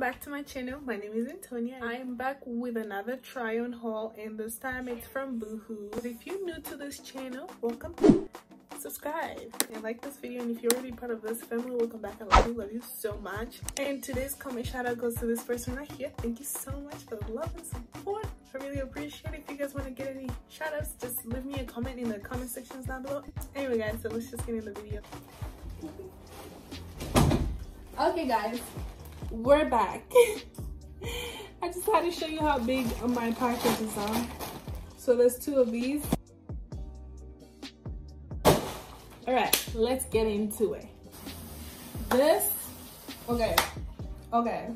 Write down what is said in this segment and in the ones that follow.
back to my channel. My name is Antoniah. I am back with another try on haul and this time it's from boohoo. If you're new to this channel welcome. Subscribe and like this video. And if you're already part of this family welcome back. I love you love you so much. And today's comment shout out goes to this person right here. Thank you so much for the love and support. I really appreciate it. If you guys want to get any shout outs just leave me a comment in the comment sections down below. Anyway guys so let's just get in the video. Okay guys we're back. I just had to show you how big my packages are. So there's two of these. All right let's get into it. This okay okay.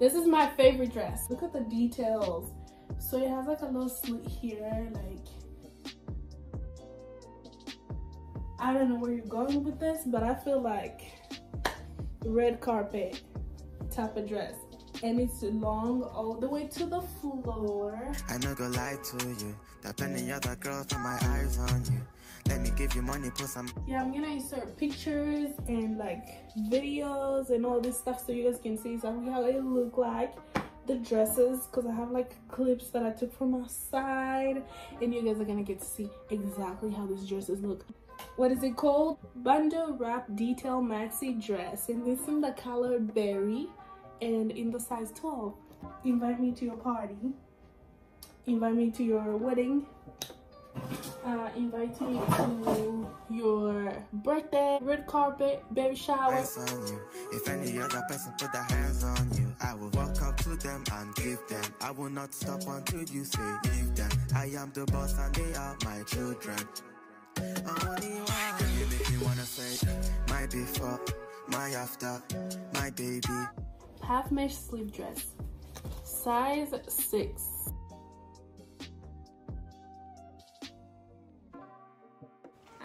This is my favorite dress. Look at the details. So it has like a little slit here like i don't know where you're going with this but i feel like red carpet type of dress. And it's long all the way to the floor. I know go lie to you. Plenty other girls with my eyes on you. Let me give you money put some yeah i'm gonna insert pictures and like videos and all this stuff so you guys can see exactly how it look like. The dresses because i have like clips that i took from outside. And you guys are gonna get to see exactly how these dresses look what is it called? Bundle wrap detail maxi dress. And this in the color berry and in the size 12 invite me to your party. Invite me to your wedding. Uh, invite me to your birthday. Red carpet baby shower. If any other person put their hands on you i will walk up to them and give them. I will not stop until you say leave them. I am the boss and they are my children only one you make me wanna say my before my after my baby half mesh sleeve dress size six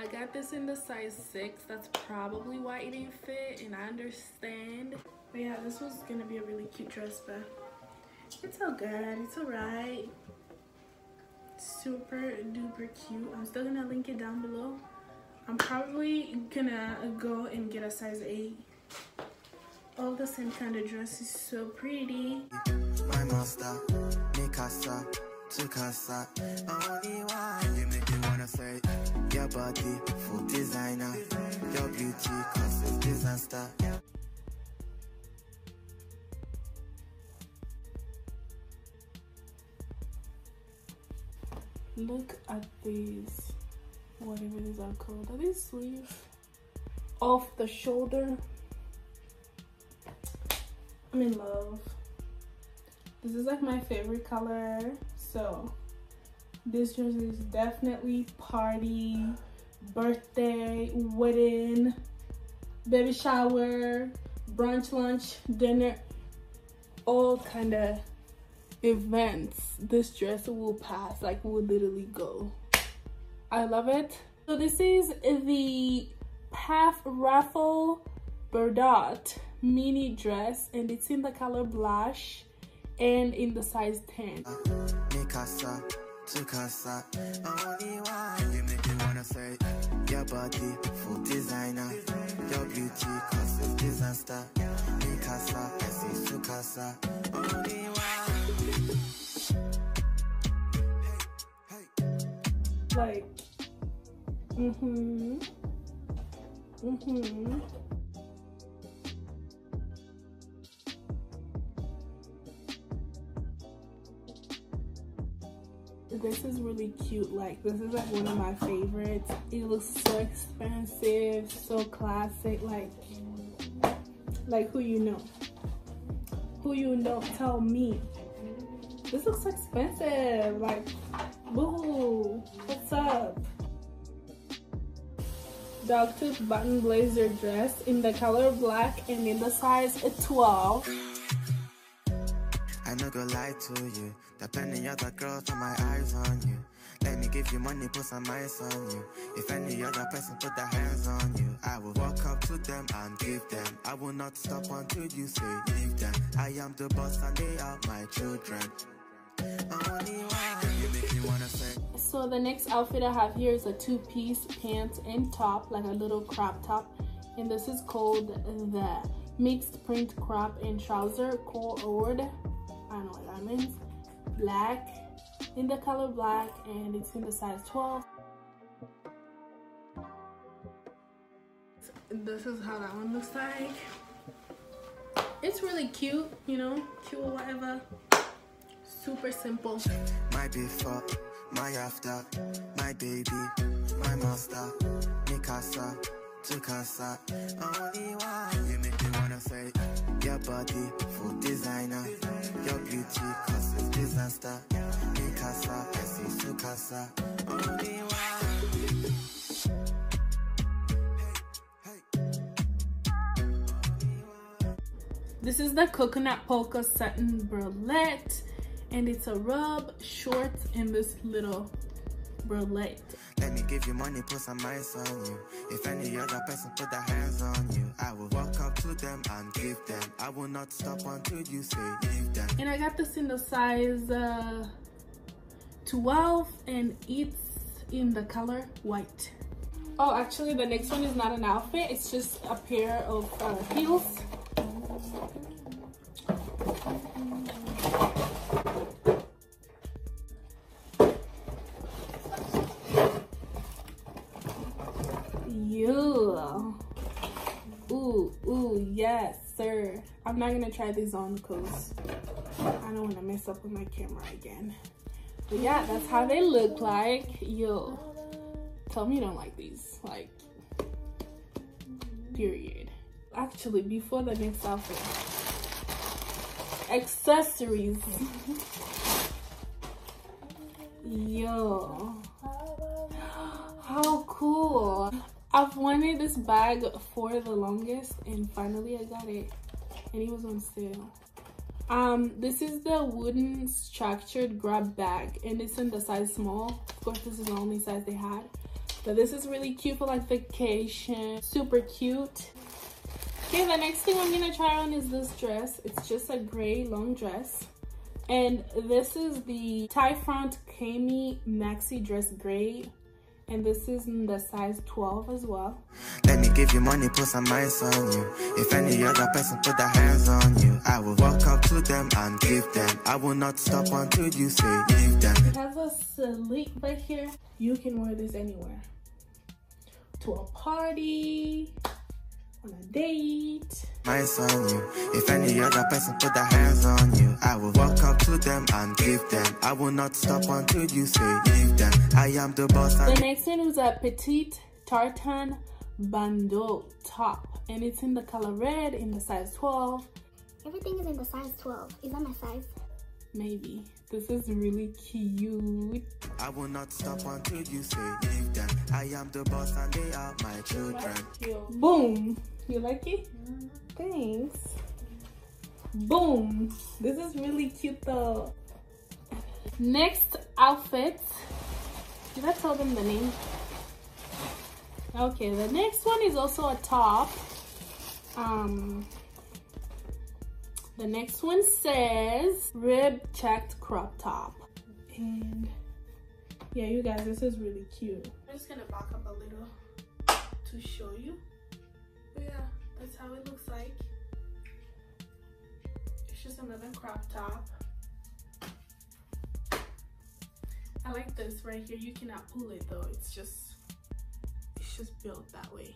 I got this in the size 6. That's probably why it didn't fit and I understand. But yeah, this was gonna be a really cute dress, but it's all good. It's alright. Super duper cute. I'm still gonna link it down below. I'm probably gonna go and get a size 8. All the same kind of dress is so pretty. My master, Mikasa, Tsukasa, only one. You make me wanna say, your body, full designer, your beauty, cause it's disaster. Look at these, whatever these are called. Are these sleeves? Off the shoulder. I'm in love. This is like my favorite color. So this dress is definitely party, birthday, wedding, baby shower, brunch, lunch, dinner, all kind of events. This dress will pass, like will literally go. I love it. So this is the Path Ruffle Bardot mini dress and it's in the color blush and in the size 10 Like, mm-hmm, mm-hmm. this is really cute. Like this is like one of my favorites. It looks so expensive so classic. Like like who you know? Who you know? Tell me this looks expensive like boo what's up dogtooth button blazer dress in the color black and in the size 12 I no go lie to you. That plenty other girls with my eyes on you. Let me give you money, put some ice on you. If any other person put their hands on you, I will walk up to them and give them. I will not stop until you say leave them. I am the boss and they are my children. So the next outfit I have here is a two-piece pants and top, like a little crop top. And this is called the mixed print crop and trouser cord. I don't know what that means. Black in the color black and it's in the size 12. This is how that one looks like. It's really cute, you know, cute or whatever. Super simple. My before, my after, my baby, my master, Mikasa, Tukasa, only one. You make me wanna say, your body, full designer, your beauty, cause it's disaster, Mikasa, I see Tukasa, only one. This is the coconut polka satin bralette and it's a rub short in this little bralette. Let me give you money, put some mice on you. If any other person put their hands on you, I will walk up to them and give them. I will not stop until you say leave them. And I got this in the size uh, 12 and it's in the color white. Oh, actually the next one is not an outfit. It's just a pair of uh, heels. I'm not gonna try these on because I don't want to mess up with my camera again. But yeah, that's how they look like. Yo, tell me you don't like these. Like, period. Actually, before the next outfit, accessories. Yo, how cool. I've wanted this bag for the longest and finally I got it and it was on sale. Um, this is the wooden structured grab bag and it's in the size small. Of course, this is the only size they had. But this is really cute for like vacation. Super cute. Okay, the next thing I'm gonna try on is this dress. It's just a gray long dress. And this is the tie front cami maxi dress gray and this is in the size 12 as well. Let me give you money put some mice on you. If any other person put their hands on you i will walk up to them and give them. I will not stop until you say give them. It has a slit right here. You can wear this anywhere. To a party on a date. Mice on you. If any other person put their hands on you i will walk up to them and give them. I will not stop until you say leave them. I am the boss the next one is a petite tartan bandeau top and it's in the color red in the size 12 everything is in the size 12 is that my size? Maybe. This is really cute. I will not stop until you say leave them. I am the boss and they are my children. Boom you like it? Thanks. Boom. This is really cute though. Next outfit. Did i tell them the name? Okay the next one is also a top. Um the next one says rib checked crop top. And yeah you guys this is really cute. I'm just gonna back up a little to show you. but yeah that's how it looks like. It's just another crop top. I like this right here. You cannot pull it though. It's just it's just built that way.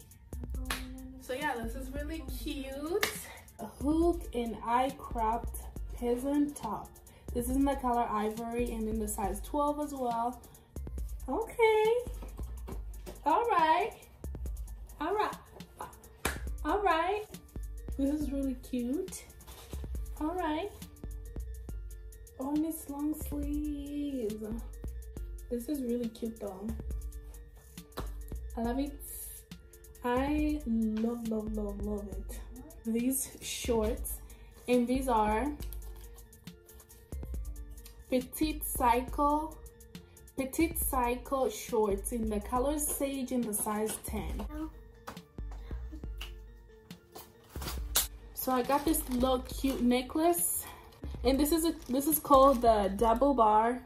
So yeah this is really cute. A hook and eye cropped peasant top. This is in the color ivory and in the size 12 as well. Okay. All right. All right all right. This is really cute. All right. Oh and it's long sleeves this is really cute though. I love it. I love love love love it. These shorts and these are petite cycle petite cycle shorts in the color sage in the size 10 so i got this little cute necklace. And this is a this is called the double bar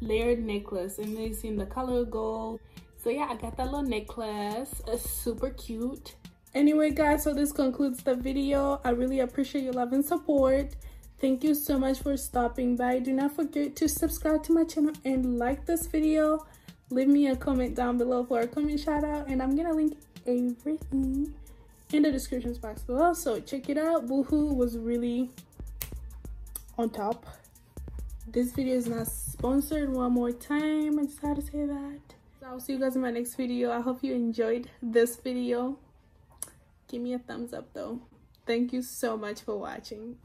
layered necklace. And it's in the color gold. So yeah i got that little necklace. It's super cute. Anyway guys so this concludes the video. I really appreciate your love and support. Thank you so much for stopping by. Do not forget to subscribe to my channel and like this video. Leave me a comment down below for a comment shout out and i'm gonna link everything in the description box below. So check it out. Boohoo was really on top. This video is not sponsored one more time. I just had to say that. So i'll see you guys in my next video. I hope you enjoyed this video. Give me a thumbs up though. Thank you so much for watching